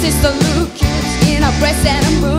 This a look in our breast and